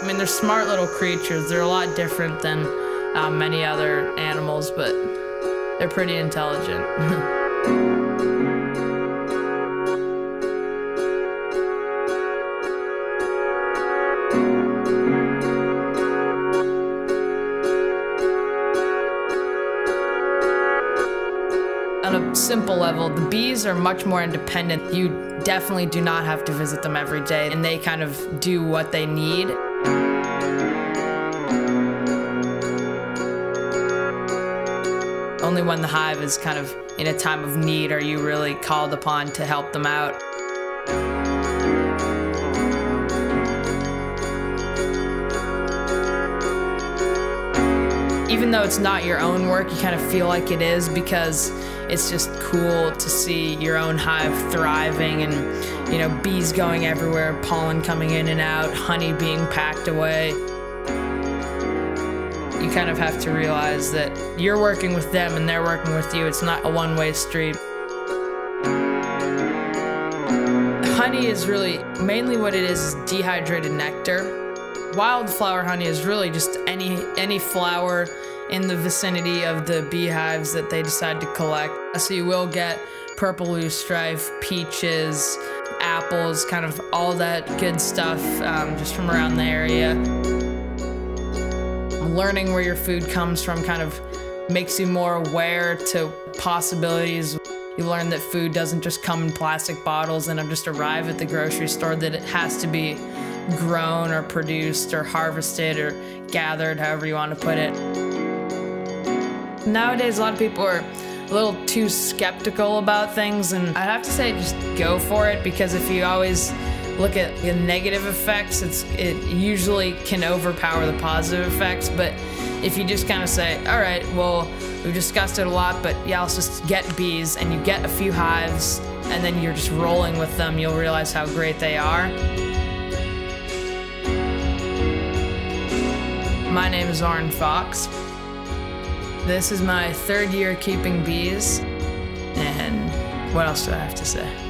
I mean, they're smart little creatures. They're a lot different than uh, many other animals, but they're pretty intelligent. On a simple level, the bees are much more independent. You definitely do not have to visit them every day, and they kind of do what they need. Only when the hive is kind of in a time of need are you really called upon to help them out. Even though it's not your own work, you kind of feel like it is because it's just cool to see your own hive thriving and, you know, bees going everywhere, pollen coming in and out, honey being packed away. You kind of have to realize that you're working with them and they're working with you. It's not a one way street. Honey is really mainly what it is, is dehydrated nectar. Wildflower honey is really just any any flower in the vicinity of the beehives that they decide to collect. So you will get purple loosestrife, peaches, apples, kind of all that good stuff um, just from around the area. Learning where your food comes from kind of makes you more aware to possibilities. You learn that food doesn't just come in plastic bottles and just arrive at the grocery store, that it has to be grown or produced or harvested or gathered, however you want to put it. Nowadays, a lot of people are a little too skeptical about things, and I'd have to say just go for it because if you always look at the negative effects, it's it usually can overpower the positive effects. But if you just kind of say, all right, well, we've discussed it a lot, but yeah, let's just get bees, and you get a few hives, and then you're just rolling with them, you'll realize how great they are. My name is Orren Fox. This is my third year keeping bees, and what else do I have to say?